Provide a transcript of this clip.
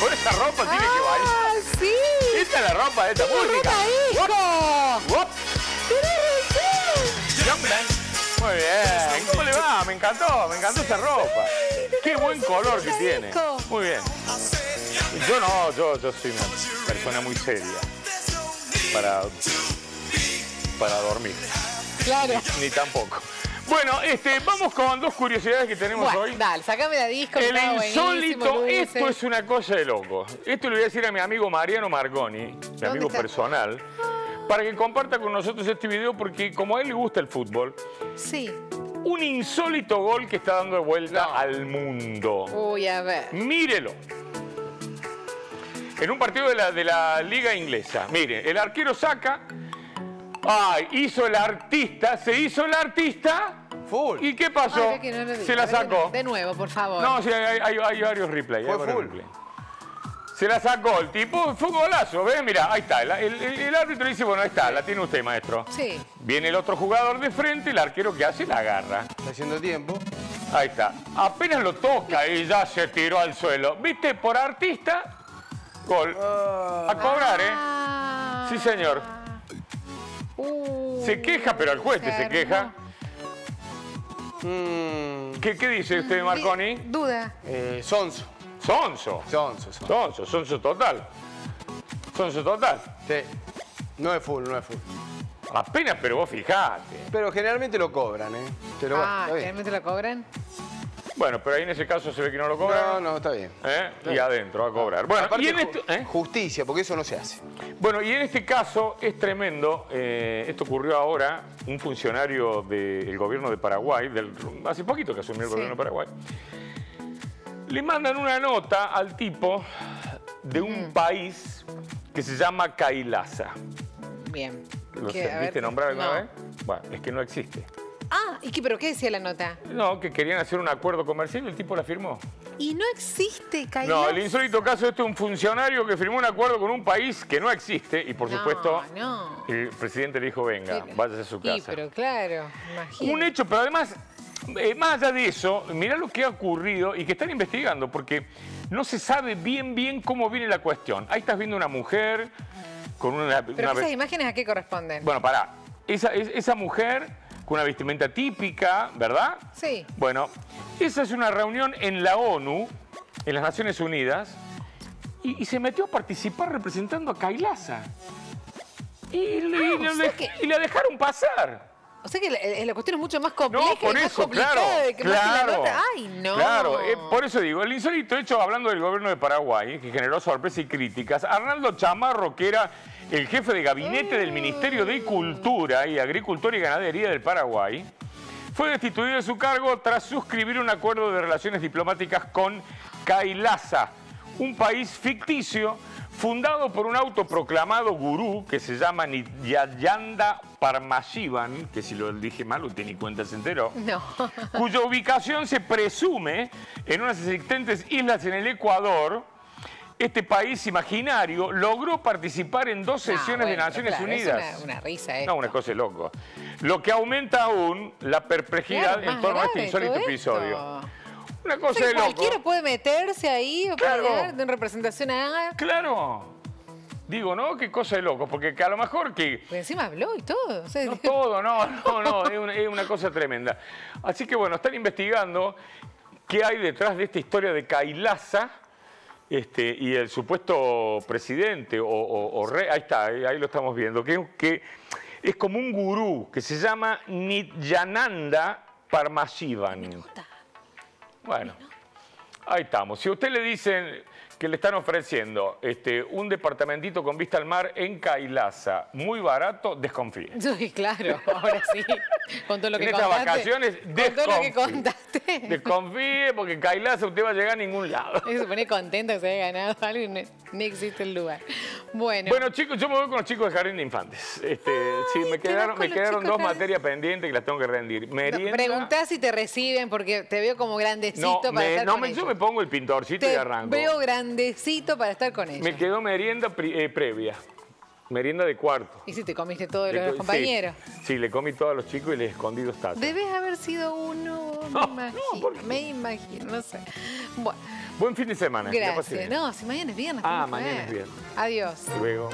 con esa ropa tiene que bailar. ¡Ah, sí! Esta es la ropa de esta ¡Qué música. hijo! Wop. Young Man. Muy bien. ¿Cómo le va? Me encantó, me encantó esa ropa. Qué buen color que tiene. Muy bien. Yo no, yo, yo soy una persona muy seria. Para, para dormir. Claro. Ni tampoco. Bueno, este, vamos con dos curiosidades que tenemos Bueno, hoy. dale, sacame la disco. que El insólito, esto es una cosa de loco. Esto le voy a decir a mi amigo Mariano Margoni, mi amigo está? personal, para que comparta con nosotros este video porque como a él le gusta el fútbol, Sí. un insólito gol que está dando de vuelta al mundo. Uy, a ver. Mírelo. En un partido de la, de la liga inglesa. Mire, el arquero saca. Ay, hizo el artista, se hizo el artista. Full. ¿Y qué pasó? Ay, no lo se la A ver, sacó. De nuevo, por favor. No, sí, hay, hay- hay varios replays. Fue hay varios full. replays. Se la sacó el tipo, fue un golazo, ¿ves? Mira, ahí está. El, el- el árbitro dice, bueno, ahí está, la tiene usted, maestro. Sí. Viene el otro jugador de frente, el arquero que hace la agarra. Está haciendo tiempo. Ahí está. Apenas lo toca y ya se tiró al suelo. ¿Viste? Por artista, gol. A cobrar, ¿eh? Ah. Sí, señor. Uh, Se queja, pero el juez que se queja. Mmm. ¿Qué, qué dice usted, Marconi? Di- Duda. Eh, sonso. Sonso. Sonso, sonso. Sonso, sonso total. Sonso total. Sí. No es full, no es full. Apenas, pero vos fijate. Pero generalmente lo cobran, ¿eh? Ah. ¿realmente lo cobran? Bueno, pero ahí en ese caso se ve que no lo cobran. No, no, está bien. ¿eh? Está Y bien. adentro a cobrar. Bueno, Aparte, y en este, ¿eh? justicia, porque eso no se hace. bueno, y en este caso es tremendo. eh, esto ocurrió ahora. Un funcionario del gobierno de Paraguay, del, hace poquito que asumió el Sí. gobierno de Paraguay, le mandan una nota al tipo de un Mm. país que se llama Kailasa. Bien. ¿Lo ¿Viste nombrar alguna no. vez? Bueno, es que no existe. Ah, ¿y qué, pero qué decía la nota? No, que querían hacer un acuerdo comercial y el tipo la firmó. Y no existe, Kailas. No, el insólito caso este es un funcionario que firmó un acuerdo con un país que no existe y por No, supuesto no. el presidente le dijo, venga, Sí, váyase a su Sí, casa. pero claro, imagínate. Un hecho, pero además, eh, más allá de eso, mirá lo que ha ocurrido y que están investigando porque no se sabe bien bien cómo viene la cuestión. Ahí estás viendo una mujer con una... Pero una esas imágenes a qué corresponden? Bueno, pará. Esa, es- esa mujer con una vestimenta típica, ¿verdad? Sí. Bueno, esa es una reunión en la ONU, en las Naciones Unidas, y, y se metió a participar representando a Kailasa. Y, le- Ah, y le- o sea que- y la dejaron pasar. O sea que la, eh, la cuestión es mucho más compleja No, por y más eso, claro. de que más que la claro, nota. Ay, no. Claro, eh, por eso digo, el insólito hecho, hablando del gobierno de Paraguay, que generó sorpresa y críticas, Arnaldo Chamarro, que era el jefe de gabinete del Ministerio de Cultura y Agricultura y Ganadería del Paraguay, fue destituido de su cargo tras suscribir un acuerdo de relaciones diplomáticas con Kailasa, un país ficticio fundado por un autoproclamado gurú que se llama Nityayanda Parmashivan, que si lo dije mal, usted ni cuenta se enteró, No. cuya ubicación se presume en unas existentes islas en el Ecuador. Este país imaginario logró participar en dos No, sesiones de bueno, Naciones claro, es Unidas. una- una risa esto. No, una cosa de loco. Lo que aumenta aún la perplejidad Claro, en torno a este insólito episodio. Una cosa de loco. cualquiera puede meterse ahí o Claro. pagar de representación a... Claro. Digo, ¿no? Qué cosa de loco. Porque que a lo mejor que Pero encima habló y todo. o sea, No todo, no, no, no, es una, es una cosa tremenda. Así que bueno, están investigando qué hay detrás de esta historia de Kailasa este, y el supuesto presidente o, o- o rey, ahí está, ahí, ahí lo estamos viendo, que, que es como un gurú que se llama Nityananda Parmashivan. Bueno, ahí estamos. Si a usted le dicen que le están ofreciendo este, un departamentito con vista al mar en Kailasa, muy barato, desconfíe. Sí, claro, ahora sí. Con todo lo que En estas contaste. vacaciones, Con todo lo que desconfíe. contaste. Desconfíe porque en Kailasa usted va a llegar a ningún lado. Se pone contento que se haya ganado algo y no, no existe el lugar. Bueno, Bueno, chicos, yo me voy con los chicos de Jardín de Infantes. Este, sí, me ¿qué vas quedaron, me quedaron dos Jardín? materias pendientes que las tengo que rendir. Merienda. preguntá si te reciben porque te veo como grandecito No, para me- estar no con me- ellos. yo me pongo el pintorcito y arranco. veo grandecito para estar con ellos. Me quedó merienda eh, previa. Merienda de cuarto. Y si te comiste todo de Le los co- compañeros. Sí, sí, le comí todo a los chicos y les escondí dos tazas. Debes haber sido uno, me No, no, imagino. me imagino, no sé. Bueno, Buen fin de semana. gracias. No, si mañana es viernes. Ah, mañana es viernes. Adiós. Luego.